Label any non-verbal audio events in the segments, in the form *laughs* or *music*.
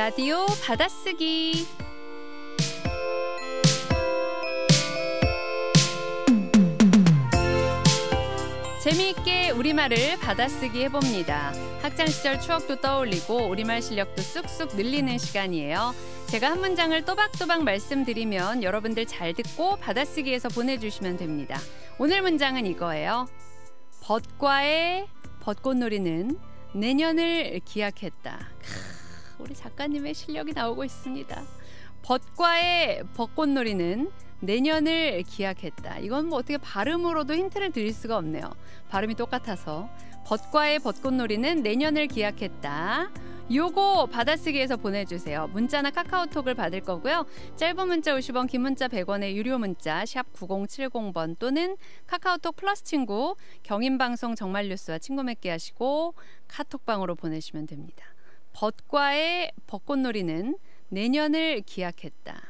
라디오 받아쓰기 재미있게 우리말을 받아쓰기 해봅니다. 학창시절 추억도 떠올리고 우리말 실력도 쑥쑥 늘리는 시간이에요. 제가 한 문장을 또박또박 말씀드리면 여러분들 잘 듣고 받아쓰기해서 보내주시면 됩니다. 오늘 문장은 이거예요. 벚과의 벚꽃놀이는 내년을 기약했다. 크, 우리 작가님의 실력이 나오고 있습니다. 벚과의 벚꽃놀이는 내년을 기약했다. 이건 뭐 어떻게 발음으로도 힌트를 드릴 수가 없네요. 발음이 똑같아서 벚과의 벚꽃놀이는 내년을 기약했다. 요거 받아쓰기에서 보내주세요. 문자나 카카오톡을 받을 거고요. 짧은 문자 50원, 긴 문자 100원의 유료 문자 샵 9070번 또는 카카오톡 플러스 친구 경인방송 정말 뉴스와 친구 맺게 하시고 카톡방으로 보내시면 됩니다. 벚과의 벚꽃놀이는 내년을 기약했다.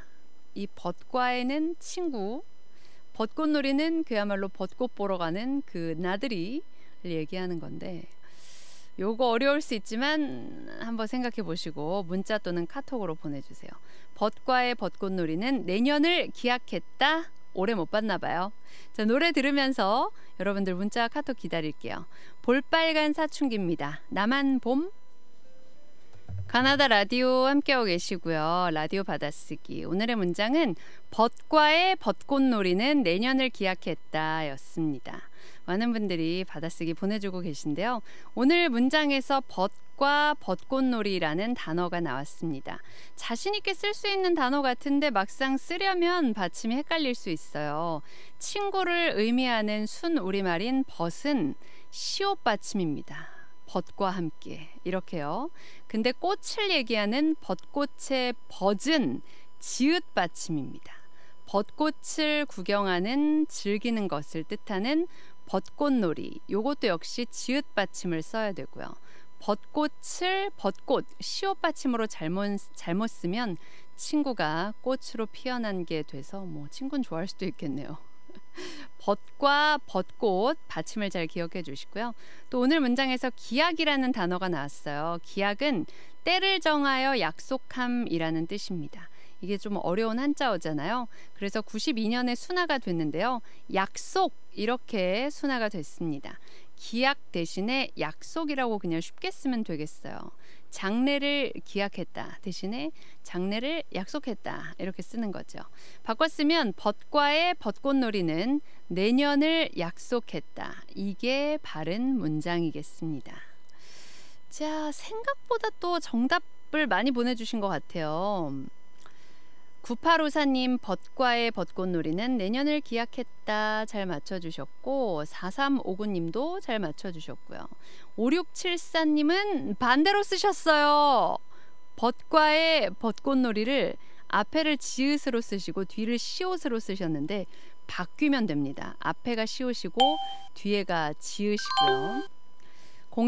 이 벚과에는 친구, 벚꽃놀이는 그야말로 벚꽃 보러 가는 그 나들이를 얘기하는 건데 요거 어려울 수 있지만 한번 생각해 보시고 문자 또는 카톡으로 보내주세요. 벚과의 벚꽃놀이는 내년을 기약했다. 오래 못 봤나 봐요. 자, 노래 들으면서 여러분들 문자 카톡 기다릴게요. 볼빨간 사춘기입니다. 나만 봄 가나다 라디오 함께하고 계시고요. 라디오 받아쓰기. 오늘의 문장은 벚과의 벚꽃놀이는 내년을 기약했다 였습니다. 많은 분들이 받아쓰기 보내주고 계신데요. 오늘 문장에서 벚과 벚꽃놀이라는 단어가 나왔습니다. 자신있게 쓸 수 있는 단어 같은데 막상 쓰려면 받침이 헷갈릴 수 있어요. 친구를 의미하는 순 우리말인 벗은 시옷 받침입니다. 벚과 함께 이렇게요. 근데 꽃을 얘기하는 벚꽃의 벗은 지읒 받침입니다. 벚꽃을 구경하는 즐기는 것을 뜻하는 벚꽃놀이 요것도 역시 지읒 받침을 써야 되고요. 벚꽃을 벚꽃 시옷 받침으로 잘못 잘못 쓰면 친구가 꽃으로 피어난 게 돼서 뭐 친구는 좋아할 수도 있겠네요. 벚과 벚꽃 받침을 잘 기억해 주시고요. 또 오늘 문장에서 기약이라는 단어가 나왔어요. 기약은 때를 정하여 약속함이라는 뜻입니다. 이게 좀 어려운 한자어잖아요. 그래서 92년에 순화가 됐는데요. 약속 이렇게 순화가 됐습니다. 기약 대신에 약속이라고 그냥 쉽게 쓰면 되겠어요. 장례를 기약했다 대신에 장례를 약속했다 이렇게 쓰는 거죠. 바꿨으면 벚과의 벚꽃놀이는 내년을 약속했다. 이게 바른 문장이겠습니다. 자 생각보다 또 정답을 많이 보내주신 것 같아요. 9854님 벚과의 벚꽃놀이는 내년을 기약했다 잘 맞춰주셨고 4359님도 잘 맞춰주셨고요. 5674님은 반대로 쓰셨어요. 벚과의 벚꽃놀이를 앞에를 지읒으로 쓰시고 뒤를 시옷으로 쓰셨는데 바뀌면 됩니다. 앞에가 시옷이고 뒤에가 지읒이고요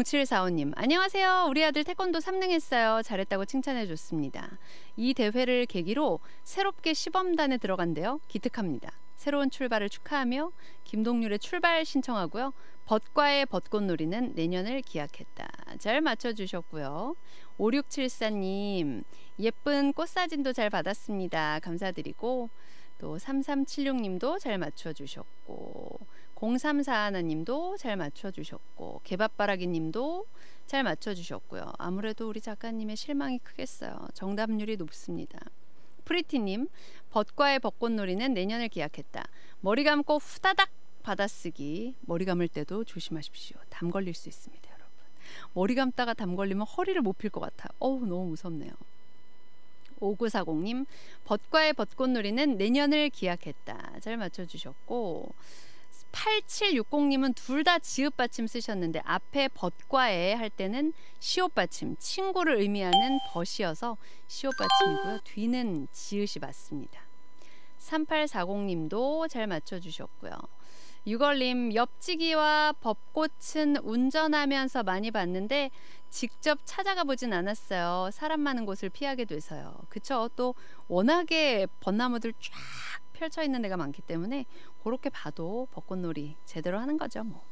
0745님, 안녕하세요. 우리 아들 태권도 3등 했어요. 잘했다고 칭찬해 줬습니다. 이 대회를 계기로 새롭게 시범단에 들어간대요. 기특합니다. 새로운 출발을 축하하며 김동률의 출발 신청하고요. 벚과의 벚꽃놀이는 내년을 기약했다. 잘 맞춰주셨고요. 5674님, 예쁜 꽃사진도 잘 받았습니다. 감사드리고, 또 3376님도 잘 맞춰주셨고, 0341님도 잘 맞춰주셨고 개밥바라기님도 잘 맞춰주셨고요. 아무래도 우리 작가님의 실망이 크겠어요. 정답률이 높습니다. 프리티님 벚과의 벚꽃놀이는 내년을 기약했다. 머리 감고 후다닥 받아쓰기 머리 감을 때도 조심하십시오. 담 걸릴 수 있습니다, 여러분. 머리 감다가 담 걸리면 허리를 못 필 것 같아요. 어우 너무 무섭네요. 5940님 벚과의 벚꽃놀이는 내년을 기약했다. 잘 맞춰주셨고 8760님은 둘 다 지읒 받침 쓰셨는데 앞에 벗과에 할 때는 시옷 받침, 친구를 의미하는 벗이어서 시옷 받침이고요. 뒤는 지읒이 맞습니다. 3840님도 잘 맞춰주셨고요. 유걸님 옆지기와 벚꽃은 운전하면서 많이 봤는데 직접 찾아가 보진 않았어요. 사람 많은 곳을 피하게 돼서요. 그쵸? 또 워낙에 벚나무들 쫙 펼쳐 있는 데가 많기 때문에 그렇게 봐도 벚꽃놀이 제대로 하는 거죠, 뭐.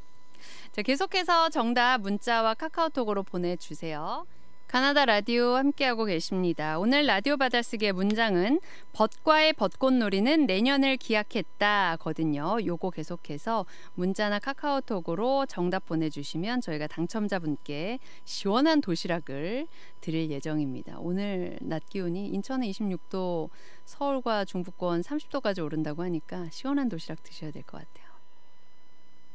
자, 계속해서 정답 문자와 카카오톡으로 보내주세요. 가나다 라디오 함께하고 계십니다. 오늘 라디오 받아쓰기의 문장은 벚과의 벚꽃놀이는 내년을 기약했다거든요. 요거 계속해서 문자나 카카오톡으로 정답 보내주시면 저희가 당첨자분께 시원한 도시락을 드릴 예정입니다. 오늘 낮 기온이 인천에 26도, 서울과 중부권 30도까지 오른다고 하니까 시원한 도시락 드셔야 될 것 같아요.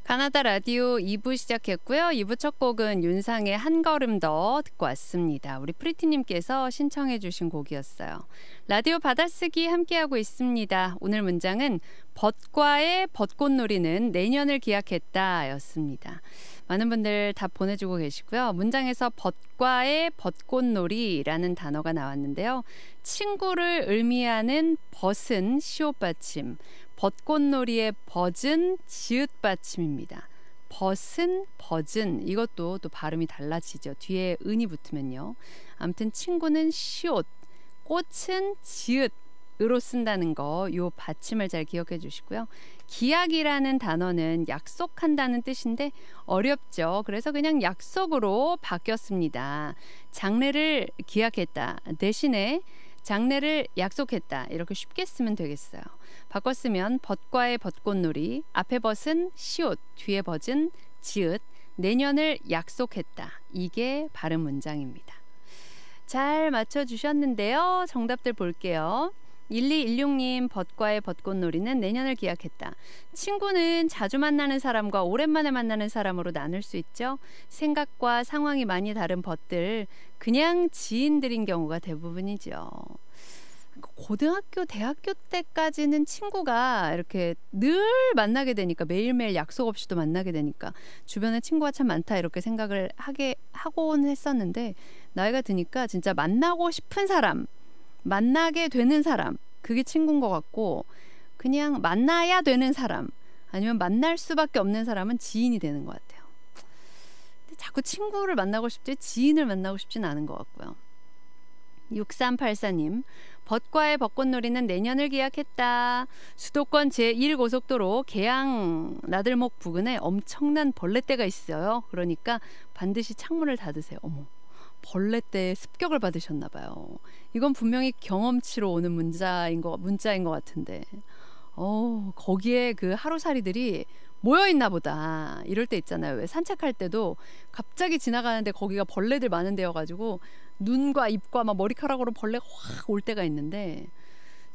가나다 라디오 2부 시작했고요. 2부 첫 곡은 윤상의 한 걸음 더 듣고 왔습니다. 우리 프리티님께서 신청해 주신 곡이었어요. 라디오 받아쓰기 함께하고 있습니다. 오늘 문장은 벚과의 벚꽃놀이는 내년을 기약했다 였습니다. 많은 분들 다 보내주고 계시고요. 문장에서 벚과의 벚꽃놀이라는 단어가 나왔는데요. 친구를 의미하는 벗은 시옷 받침, 벚꽃놀이의 벗은 지읒 받침입니다. 벗은 벗은 이것도 또 발음이 달라지죠. 뒤에 은이 붙으면요. 아무튼 친구는 시옷, 꽃은 지읒 으로 쓴다는 거, 요 받침을 잘 기억해 주시고요. 기약이라는 단어는 약속한다는 뜻인데 어렵죠. 그래서 그냥 약속으로 바뀌었습니다. 장례를 기약했다. 대신에 장례를 약속했다. 이렇게 쉽게 쓰면 되겠어요. 바꿨으면 벚과의 벚꽃놀이, 앞에 벗은 시옷, 뒤에 벗은 지읒, 내년을 약속했다. 이게 발음 문장입니다. 잘 맞춰 주셨는데요. 정답들 볼게요. 1216님 벚과의 벚꽃놀이는 내년을 기약했다. 친구는 자주 만나는 사람과 오랜만에 만나는 사람으로 나눌 수 있죠. 생각과 상황이 많이 다른 벗들 그냥 지인들인 경우가 대부분이죠. 고등학교, 대학교 때까지는 친구가 이렇게 늘 만나게 되니까 매일매일 약속 없이도 만나게 되니까 주변에 친구가 참 많다 이렇게 생각을 하게 하곤 했었는데 나이가 드니까 진짜 만나고 싶은 사람, 만나게 되는 사람 그게 친구인 것 같고 그냥 만나야 되는 사람 아니면 만날 수밖에 없는 사람은 지인이 되는 것 같아요. 근데 자꾸 친구를 만나고 싶지 지인을 만나고 싶지는 않은 것 같고요. 6384님, 벚과의 벚꽃놀이는 내년을 기약했다. 수도권 제1고속도로 계양 나들목 부근에 엄청난 벌레떼가 있어요. 그러니까 반드시 창문을 닫으세요. 어머. 벌레떼 습격을 받으셨나 봐요. 이건 분명히 경험치로 오는 문자인 거 문자인 것 같은데. 어, 거기에 그 하루살이들이 모여 있나 보다. 이럴 때 있잖아요. 왜 산책할 때도 갑자기 지나가는데 거기가 벌레들 많은 데여 가지고 눈과 입과 막 머리카락으로 벌레가 확 올 때가 있는데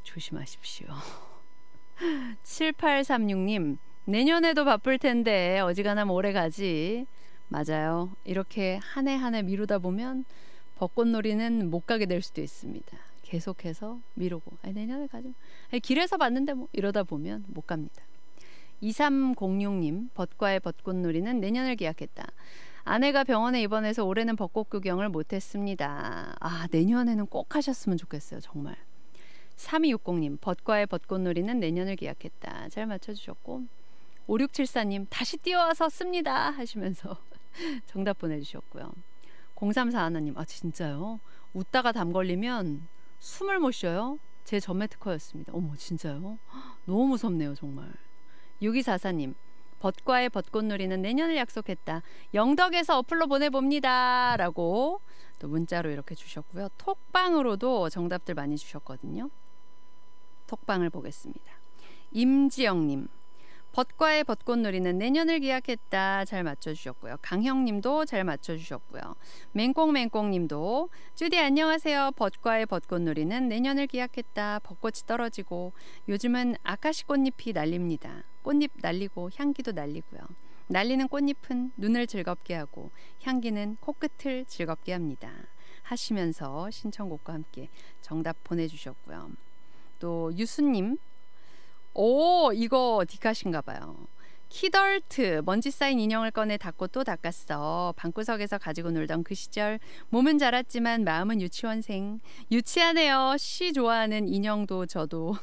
조심하십시오. *laughs* 7836님, 내년에도 바쁠 텐데 어지간하면 오래 가지. 맞아요. 이렇게 한 해 한 해 미루다 보면 벚꽃놀이는 못 가게 될 수도 있습니다. 계속해서 미루고 아니, 내년에. 아니, 길에서 봤는데 뭐 이러다 보면 못 갑니다. 2306님, 벚과의 벚꽃놀이는 내년을 기약했다. 아내가 병원에 입원해서 올해는 벚꽃 구경을 못했습니다. 아, 내년에는 꼭 하셨으면 좋겠어요, 정말. 3260님, 벚과의 벚꽃놀이는 내년을 기약했다. 잘 맞춰주셨고, 5674님, 다시 뛰어와서 씁니다. 하시면서 *laughs* 정답 보내주셨고요. 0341님, 아, 진짜요? 웃다가 담 걸리면 숨을 못 쉬어요? 제 전매 특허였습니다. 어머, 진짜요? *gasps* 너무 무섭네요, 정말. 6244님, 벚과의 벚꽃놀이는 내년을 약속했다. 영덕에서 어플로 보내봅니다. 라고 또 문자로 이렇게 주셨고요. 톡방으로도 정답들 많이 주셨거든요. 톡방을 보겠습니다. 임지영님. 벚과의 벚꽃놀이는 내년을 기약했다. 잘 맞춰주셨고요. 강형님도 잘 맞춰주셨고요. 맹꽁맹꽁님도 주디 안녕하세요. 벚과의 벚꽃놀이는 내년을 기약했다. 벚꽃이 떨어지고 요즘은 아카시 꽃잎이 날립니다. 꽃잎 날리고 향기도 날리고요. 날리는 꽃잎은 눈을 즐겁게 하고 향기는 코끝을 즐겁게 합니다. 하시면서 신청곡과 함께 정답 보내주셨고요. 또 유수님 오, 이거 디카신가 봐요. 키덜트 먼지 쌓인 인형을 꺼내 닦고 또 닦았어. 방구석에서 가지고 놀던 그 시절 몸은 자랐지만 마음은 유치원생. 유치하네요. 시 좋아하는 인형도 저도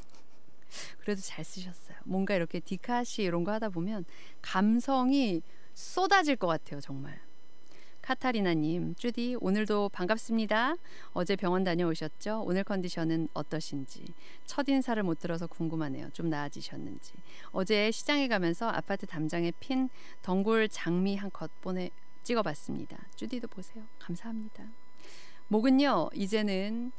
*laughs* 그래도 잘 쓰셨어요. 뭔가 이렇게 디카시 이런 거 하다 보면 감성이 쏟아질 것 같아요. 정말. 카타리나님, 쭈디, 오늘도 반갑습니다. 어제 병원 다녀오셨죠? 오늘 컨디션은 어떠신지. 첫 인사를 못 들어서 궁금하네요. 좀 나아지셨는지. 어제 시장에 가면서 아파트 담장에 핀 덩굴 장미 한 컷 보내 찍어봤습니다. 쭈디도 보세요. 감사합니다. 목은요 이제는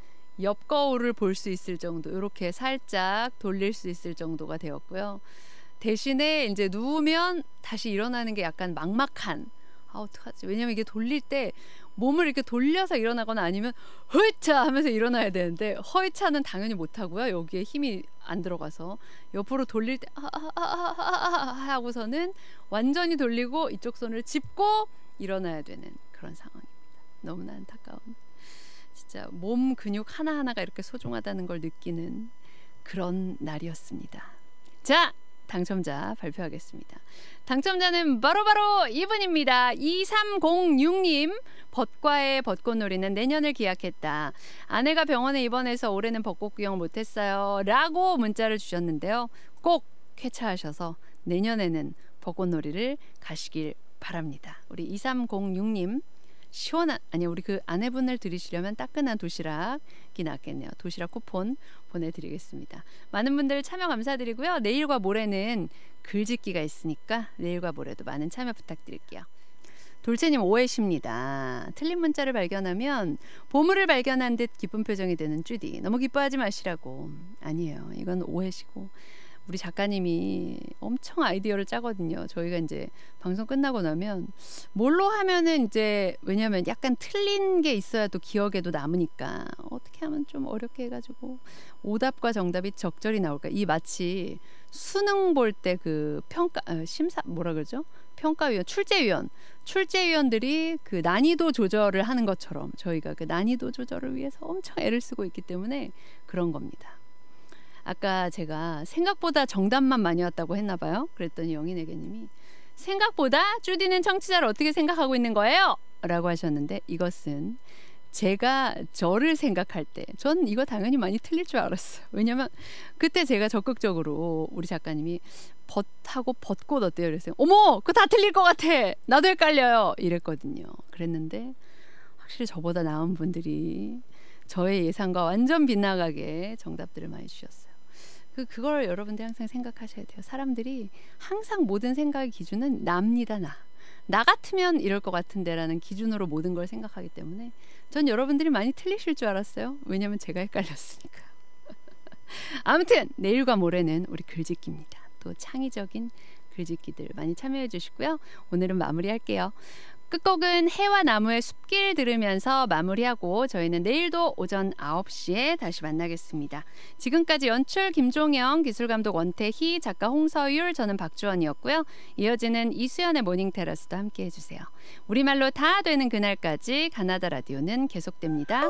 옆 거울을 볼 수 있을 정도 이렇게 살짝 돌릴 수 있을 정도가 되었고요. 대신에 이제 누우면 다시 일어나는 게 약간 막막한 아 어떡하지? 왜냐면 이게 돌릴 때 몸을 이렇게 돌려서 일어나거나 아니면 허이차 하면서 일어나야 되는데 허이차는 당연히 못 하고요. 여기에 힘이 안 들어가서. 옆으로 돌릴 때 아, 아, 아, 아, 하고서는 완전히 돌리고 이쪽 손을 짚고 일어나야 되는 그런 상황입니다. 너무나 안타까운. 진짜 몸 근육 하나하나가 이렇게 소중하다는 걸 느끼는 그런 날이었습니다. 자 당첨자 발표하겠습니다. 당첨자는 바로바로 바로 이분입니다. 2306님 벚과의 벚꽃놀이는 내년을 기약했다. 아내가 병원에 입원해서 올해는 벚꽃 구경 못했어요. 라고 문자를 주셨는데요. 꼭 쾌차하셔서 내년에는 벚꽃놀이를 가시길 바랍니다. 우리 2306님 시원한 아니 우리 그 아내분을 들이시려면 따끈한 도시락이 낫겠네요. 도시락 쿠폰 보내드리겠습니다. 많은 분들 참여 감사드리고요. 내일과 모레는 글짓기가 있으니까 내일과 모레도 많은 참여 부탁드릴게요. 돌체님 오해십니다. 틀린 문자를 발견하면 보물을 발견한 듯 기쁜 표정이 되는 쭈디. 너무 기뻐하지 마시라고. 아니에요. 이건 오해시고 우리 작가님이 엄청 아이디어를 짜거든요. 저희가 이제 방송 끝나고 나면 뭘로 하면은 이제 왜냐면 약간 틀린 게 있어야 또 기억에도 남으니까 어떻게 하면 좀 어렵게 해가지고 오답과 정답이 적절히 나올까. 이 마치 수능 볼 때 그 평가 아, 심사 뭐라 그러죠? 평가위원 출제위원 출제위원들이 그 난이도 조절을 하는 것처럼 저희가 그 난이도 조절을 위해서 엄청 애를 쓰고 있기 때문에 그런 겁니다. 아까 제가 생각보다 정답만 많이 왔다고 했나 봐요. 그랬더니 영인애게님이 생각보다 주디는 청취자를 어떻게 생각하고 있는 거예요? 라고 하셨는데 이것은 제가 저를 생각할 때 전 이거 당연히 많이 틀릴 줄 알았어요. 왜냐면 그때 제가 적극적으로 우리 작가님이 벗하고 벚꽃 어때요? 그랬어요. 어머, 그거 다 틀릴 것 같아. 나도 헷갈려요. 이랬거든요. 그랬는데 확실히 저보다 나은 분들이 저의 예상과 완전 빗나가게 정답들을 많이 주셨어요. 그 그걸 여러분들 항상 생각하셔야 돼요. 사람들이 항상 모든 생각의 기준은 납니다 나. 나 같으면 이럴 것 같은데라는 기준으로 모든 걸 생각하기 때문에 전 여러분들이 많이 틀리실 줄 알았어요. 왜냐면 제가 헷갈렸으니까. *laughs* 아무튼 내일과 모레는 우리 글짓기입니다. 또 창의적인 글짓기들 많이 참여해 주시고요. 오늘은 마무리할게요. 끝곡은 해와 나무의 숲길 들으면서 마무리하고 저희는 내일도 오전 9시에 다시 만나겠습니다. 지금까지 연출 김종영, 기술감독 원태희, 작가 홍서율, 저는 박주원이었고요. 이어지는 이수연의 모닝 테라스도 함께 해주세요. 우리말로 다 되는 그날까지 가나다 라디오는 계속됩니다.